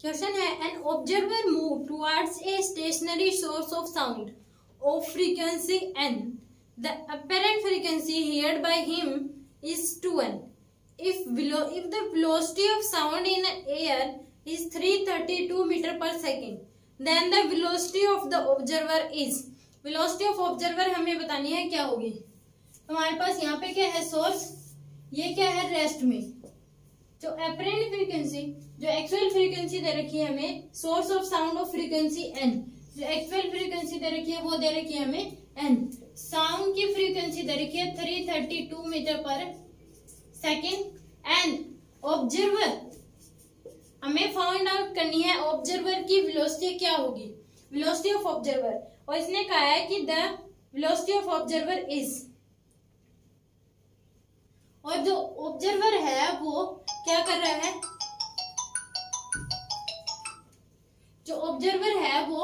Question है an observer move towards a stationary source of sound of frequency n the apparent frequency heard by him is two n if below if the velocity of sound in air is 332 meter per second then the velocity of the observer is velocity of observer हमें बतानी है क्या होगी? हमारे पास यहाँ पे क्या है सोर्स ये क्या है रेस्ट में? जो अप्रेंट फ्रीक्वेंसी जो एक्चुअल फ्रीक्वेंसी दे रखी है हमें source of sound of frequency n जो एक्चुअल फ्रीक्वेंसी दे रखी है, वो दे रखी है हमें एन साउंड की फ्रीक्वेंसी दे रखी है three thirty two meter per second and observer हमें फाइंड आउट करनी है ऑब्जर्वर की वेलोसिटी क्या होगी? वेलोसिटी ऑफ़ ऑब्जर्वर और इसने कहा है कि the velocity of observer is और जो ऑब्जर्वर है, वो क्या कर रहा है? जो ऑब्जर्वर है, वो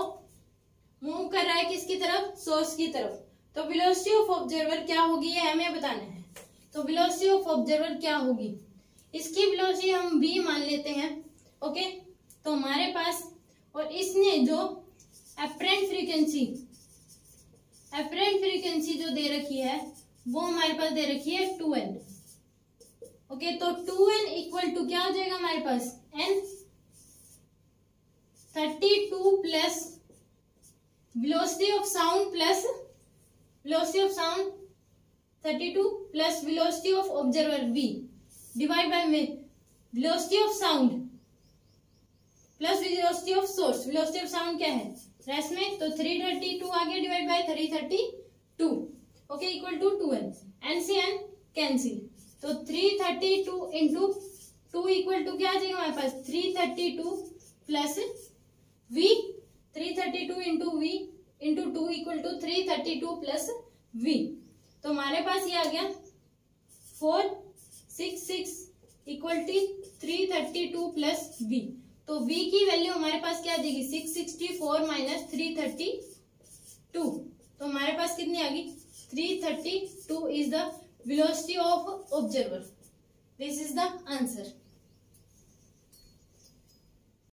मूव कर रहा है किसकी तरफ़? सोर्स की तरफ़। तो वेलोसिटी ऑफ़ ऑब्जर्वर क्या होगी ये हमें बताना है। तो वेलोसिटी ऑफ़ ऑब्जर्वर क्या होगी? इसकी वेलोसिटी हम बी मान लेते हैं ओके तो हमारे पास, और इसने जो अप्रेंट फ्रीक्वेंसी अप्रेंट फ्रीक्वेंसी जो दे रखी है, वो हमारे पास दे रखी है टू एन ओके तो टू एन इक्वल टू क्या हो जाएगा हमारे पास? N thirty two plus velocity of sound plus velocity of sound thirty two plus velocity of observer v divide by velocity of sound plus velocity of source. Velocity of sound क्या है? Rest में तो three thirty two आगे divide by three thirty two. Okay, equal to two n. N C n cancel. तो three thirty two into two equal to क्या आ जाएगा हमारे पास? Three thirty two plus v three thirty two into v into two equal to three thirty two plus v तो हमारे पास ये आ गया four six six equal to three thirty two plus v तो v की वैल्यू हमारे पास क्या आ जाएगी? Six sixty four minus three thirty two तो हमारे पास कितनी आ गई? Three thirty two is the velocity of observer. This is the answer